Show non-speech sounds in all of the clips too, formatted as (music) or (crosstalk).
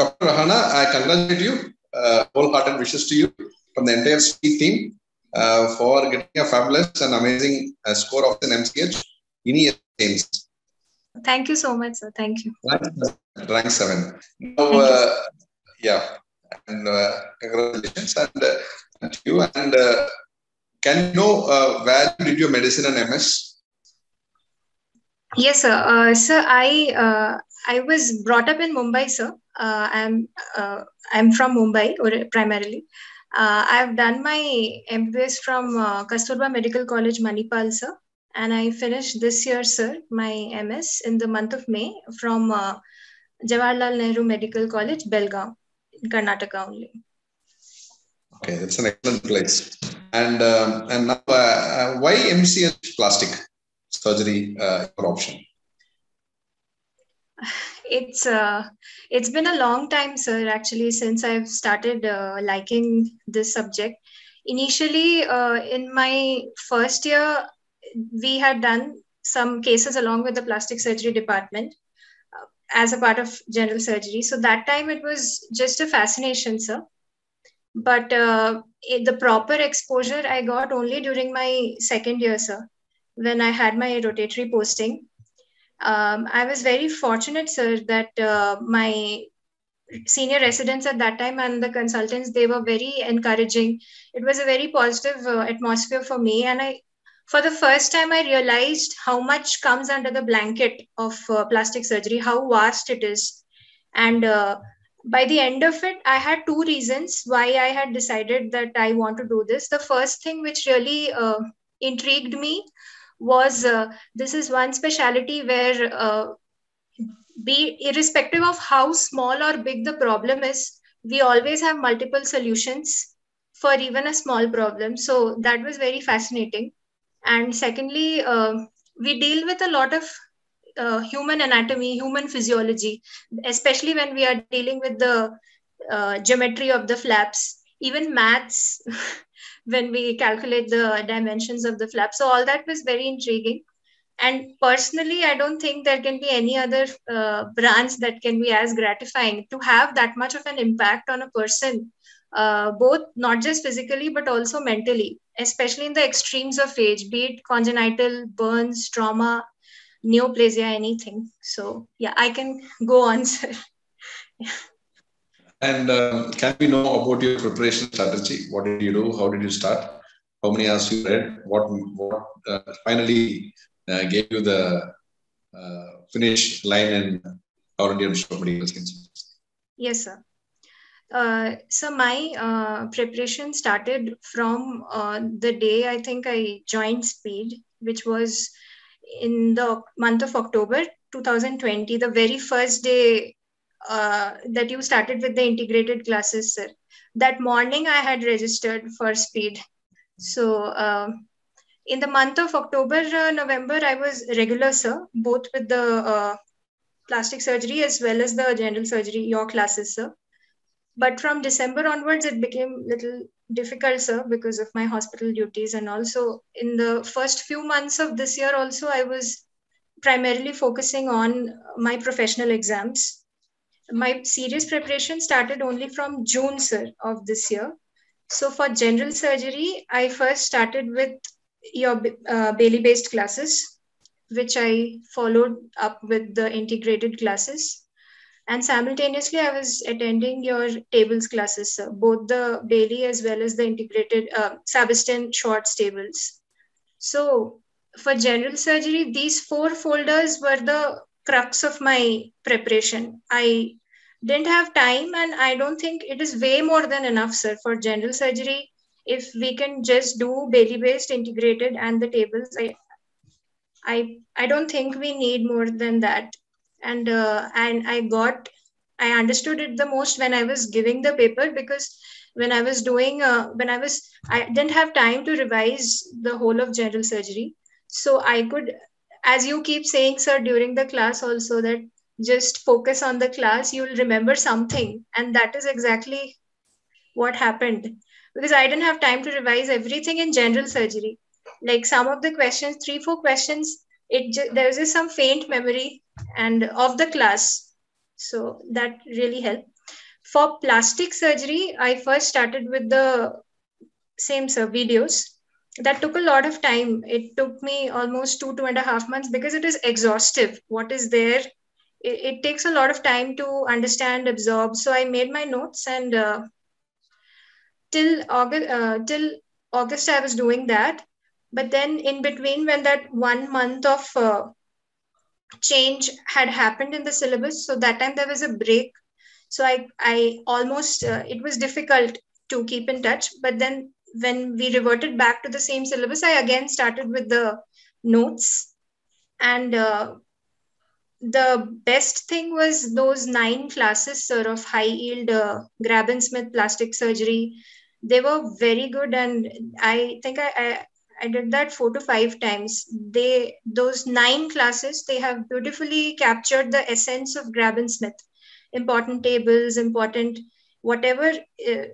Dr. Ahana, I congratulate you. Uh, wholehearted wishes to you from the entire SPEED team uh, for getting a fabulous and amazing uh, score of an MCH in AIIMS. Thank you so much, sir. Thank you. Rank, rank seven. Now, uh, yeah, and uh, congratulations and, uh, and you. And uh, can you know uh, where did your medicine and MS? Yes, sir. Uh, sir, I uh, I was brought up in Mumbai, sir. Uh, I'm uh, I'm from Mumbai or primarily. Uh, I've done my MBBS from uh, Kasturba Medical College, Manipal, sir, and I finished this year, sir, my MS in the month of May from uh, Jawaharlal Nehru Medical College, Belgaum, in Karnataka only. Okay, that's an excellent place. And um, and now, uh, uh, why MCH plastic surgery option? It's uh, it's been a long time, sir. Actually, since I've started uh, liking this subject. Initially, uh, in my first year, we had done some cases along with the plastic surgery department uh, as a part of general surgery. So that time it was just a fascination, sir. But uh, it, the proper exposure I got only during my second year, sir, when I had my rotatory posting. Um, I was very fortunate, sir, that uh, my senior residents at that time and the consultants they were very encouraging. It was a very positive uh, atmosphere for me, and I for the first time i realized how much comes under the blanket of uh, plastic surgery how vast it is. And uh, by the end of it i had two reasons why i had decided that i want to do this. The first thing which really uh, intrigued me was uh, this is one specialty where uh, be irrespective of how small or big the problem is we always have multiple solutions for even a small problem. So that was very fascinating. And secondly uh, we deal with a lot of uh, human anatomy human physiology especially when we are dealing with the uh, geometry of the flaps even maths (laughs) when we calculate the dimensions of the flap so all that was very intriguing and personally i don't think there can be any other uh, branch that can be as gratifying to have that much of an impact on a person uh, both not just physically but also mentally especially in the extremes of age, be it congenital, burns, trauma, neoplasia, anything. So, yeah, I can go on, (laughs) sir. yeah. And um, can we know about your preparation strategy? What did you do? How did you start? How many hours you read? What, what uh, finally uh, gave you the uh, finish line in All India Institute of Medical Sciences? Yes, sir. Uh, so my uh, preparation started from uh, the day I think I joined Speed, which was in the month of October 2020, the very first day uh, that you started with the integrated classes, sir. That morning I had registered for Speed. So um, in the month of October, uh, November, I was regular, sir, both with the plastic surgery as well as the general surgery, your classes, sir but from december onwards it became a little difficult sir because of my hospital duties and also in the first few months of this year also i was primarily focusing on my professional exams my serious preparation started only from june sir of this year. So for general surgery i first started with your uh, bailey based classes which i followed up with the integrated classes. And simultaneously i was attending your tables classes sir, both the bailey as well as the integrated uh, Sabiston Schwartz tables. So for general surgery these four folders were the crux of my preparation. I didn't have time and i don't think it is way more than enough sir for general surgery if we can just do bailey based integrated and the tables. I i i don't think we need more than that. And uh, and i got i understood it the most when i was giving the paper because when i was doing uh, when i was i didn't have time to revise the whole of general surgery. So i could as you keep saying sir during the class also that just focus on the class you'll remember something and that is exactly what happened because i didn't have time to revise everything in general surgery like some of the questions three four questions it just, there was just some faint memory and of the class so that really helped For plastic surgery, I first started with the same sir videos. That took a lot of time. It took me almost two, two and a half months because it is exhaustive. What is there? It, it takes a lot of time to understand, absorb. So I made my notes and uh, till August, uh, till August, I was doing that. But then in between, when that one month of uh, change had happened in the syllabus, so that time there was a break. So I, I almost uh, it was difficult to keep in touch. But then when we reverted back to the same syllabus, I again started with the notes, and uh, the best thing was those nine classes, sir, of high yield uh, Grabb and Smith plastic surgery. They were very good and i think I, I, I did that four to five times. They those nine classes they have beautifully captured the essence of Grabb and Smith important tables important whatever uh,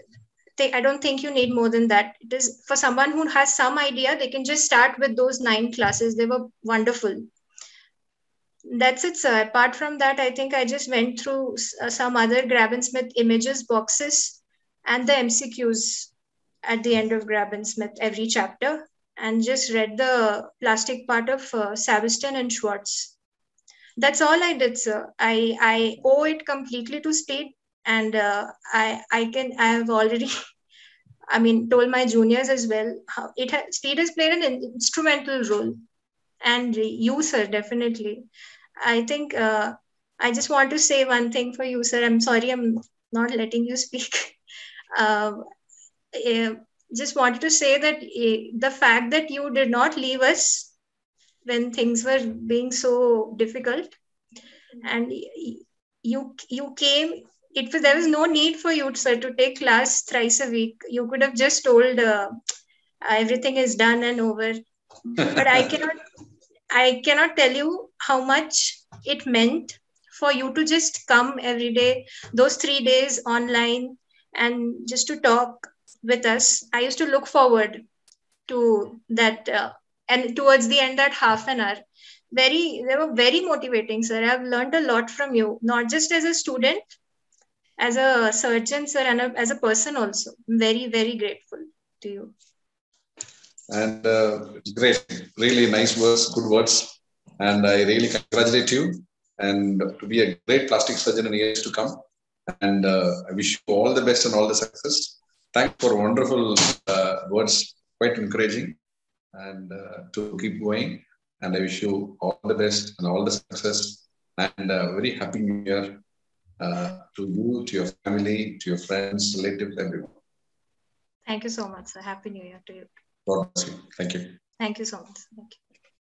they, i don't think you need more than that. It is for someone who has some idea they can just start with those nine classes. They were wonderful that's it sir apart from that i think i just went through uh, some other Grabb and Smith images boxes and the MCQs at the end of Grabb and Smith every chapter and just read the plastic part of uh, Sabiston and Schwartz. That's all I did, sir. I, I owe it completely to speed and uh, I, I can, I have already, (laughs) I mean, told my juniors as well, how it has, speed has played an instrumental role and you, sir, definitely. I think uh, I just want to say one thing for you, sir. I'm sorry I'm not letting you (laughs) speak. uh, just wanted to say that uh, the fact that you did not leave us when things were being so difficult and you you came it was there was no need for you sir to take class thrice a week you could have just told uh, everything is done and over (laughs) but i cannot i cannot tell you how much it meant for you to just come every day those 3 days online and just to talk with us. I used to look forward to that, uh, and towards the end, that half an hour. Very, they were very motivating, sir. I've learned a lot from you, not just as a student, as a surgeon, sir, and a, as a person also. I'm very, very grateful to you. And uh, great, really nice words, good words. And I really congratulate you and to be a great plastic surgeon in years to come. And uh, I wish you all the best and all the success. Thanks for wonderful uh, words, quite encouraging, and uh, to keep going. And I wish you all the best and all the success, and a very happy New Year uh, to you, to your family, to your friends, relatives, everyone. Thank you so much, sir. Happy New Year to you. God bless you. Thank you. Thank you so much. Thank you.